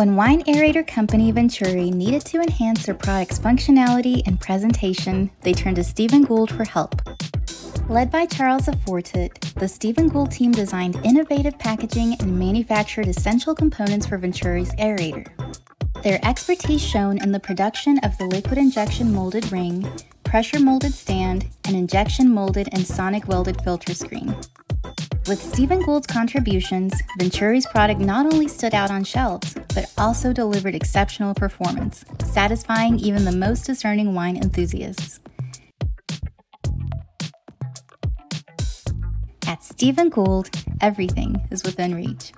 When wine aerator company Vinturi needed to enhance their product's functionality and presentation, they turned to Stephen Gould for help. Led by Charles Affortit, the Stephen Gould team designed innovative packaging and manufactured essential components for Vinturi's aerator. Their expertise shone in the production of the liquid injection molded ring, pressure molded stand, and injection molded and sonic welded filter screen. With Stephen Gould's contributions, Vinturi's product not only stood out on shelves, but also delivered exceptional performance, satisfying even the most discerning wine enthusiasts. At Stephen Gould, everything is within reach.